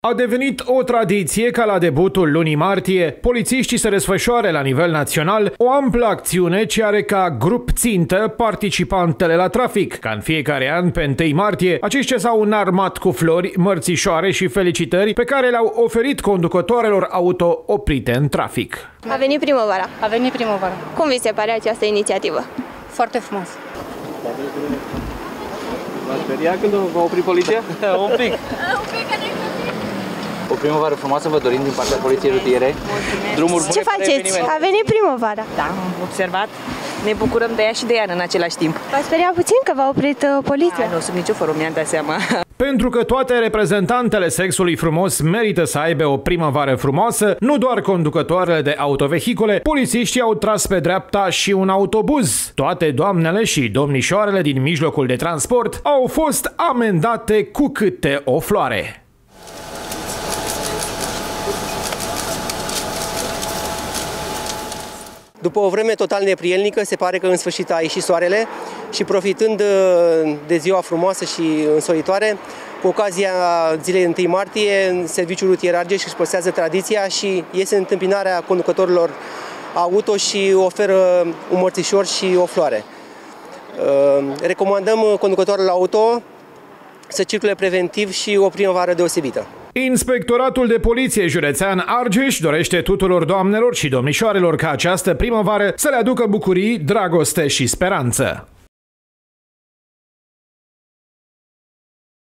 A devenit o tradiție ca la debutul lunii martie, polițiștii să desfășoare la nivel național o amplă acțiune ce are ca grup țintă participantele la trafic. Ca în fiecare an, pe 1 martie, aceștia s-au înarmat cu flori, mărțișoare și felicitări pe care le-au oferit conducătoarelor auto oprite în trafic. A venit primăvara. A venit primăvara. Cum vi se pare această inițiativă? Foarte frumos. V-ați speriat când va opri poliția? Un pic. O primăvară frumoasă vă dorim din partea Poliției Rutiere. Drumuri Ce bune, faceți? A venit primăvara. Da, am observat. Ne bucurăm de ea și de ea în același timp. V-a speriat puțin că v-a oprit uh, poliția? Ai, nu, sub nicio formă mi-am dat seama. Pentru că toate reprezentantele sexului frumos merită să aibă o primăvară frumoasă, nu doar conducătoarele de autovehicule, polițiștii au tras pe dreapta și un autobuz. Toate doamnele și domnișoarele din mijlocul de transport au fost amendate cu câte o floare. După o vreme total neprielnică, se pare că în sfârșit a ieșit soarele și profitând uh, de ziua frumoasă și însoritoare, cu ocazia zilei 1 martie, Serviciul Rutier Argeș își păstrează tradiția și iese în întâmpinarea conducătorilor auto și oferă un mărțișor și o floare. Uh, recomandăm conducătorilor auto să circule preventiv și o primăvară deosebită. Inspectoratul de Poliție Județean Argeș dorește tuturor doamnelor și domnișoarelor ca această primăvară să le aducă bucurii, dragoste și speranță.